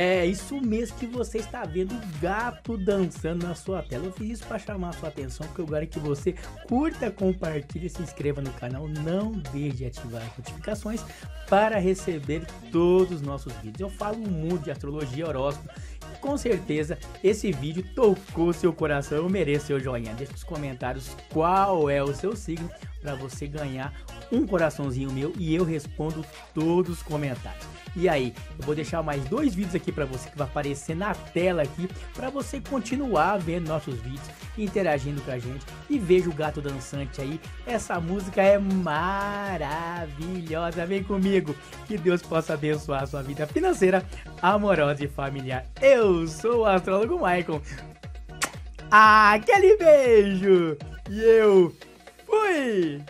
É isso mesmo que você está vendo o gato dançando na sua tela. Eu fiz isso para chamar a sua atenção, porque eu quero que você curta, compartilhe, se inscreva no canal. Não deixe de ativar as notificações para receber todos os nossos vídeos. Eu falo muito de astrologia, horóscopo. Com certeza esse vídeo tocou seu coração. Eu mereço seu joinha. Deixe nos comentários qual é o seu signo para você ganhar um coraçãozinho meu e eu respondo todos os comentários. E aí, eu vou deixar mais dois vídeos aqui para você que vai aparecer na tela aqui para você continuar vendo nossos vídeos, interagindo com a gente e veja o gato dançante aí. Essa música é maravilhosa. Vem comigo. Que Deus possa abençoar a sua vida financeira, amorosa e familiar. Eu sou o astrólogo Michael. Aquele beijo. E eu fui.